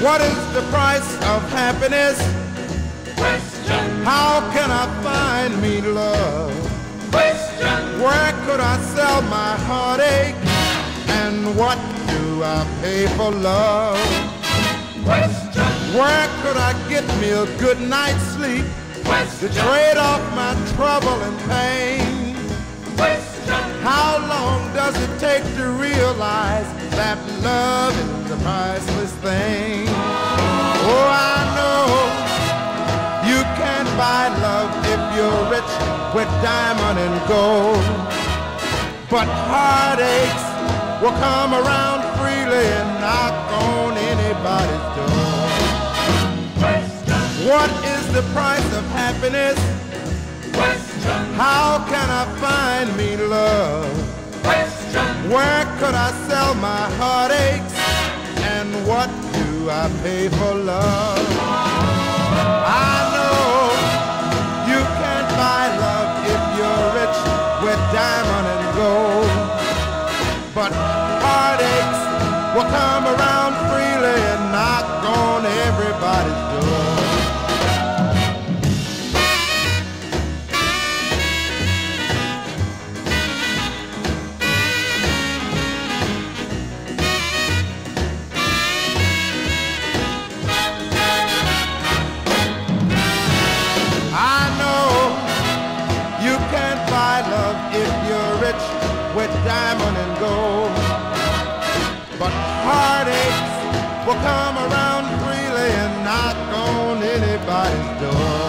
What is the price of happiness? Question. How can I find me love? Question. Where could I sell my heartache? And what do I pay for love? Question. Where could I get me a good night's sleep Question. to trade off my trouble and pain? Love is a priceless thing? Oh, I know you can't buy love if you're rich with diamond and gold. But heartaches will come around freely and knock on anybody's door. What is the price of happiness? How can I find me. Where could I sell my heartaches? And what do I pay for love? I know you can't buy love if you're rich with diamond and gold. But heartaches will come around freely and knock on everybody's door. With diamond and gold. But heartaches will come around freely and knock on anybody's door.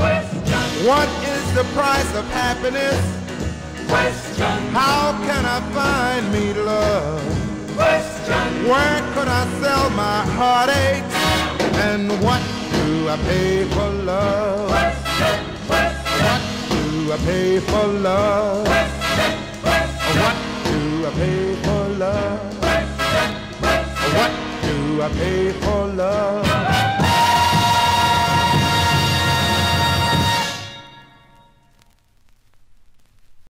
Question. What is the price of happiness? Question. How can I find me love? Question. Where could I sell my heartaches? And what do I pay for love? Question. Question. do I pay for love? I paid for love.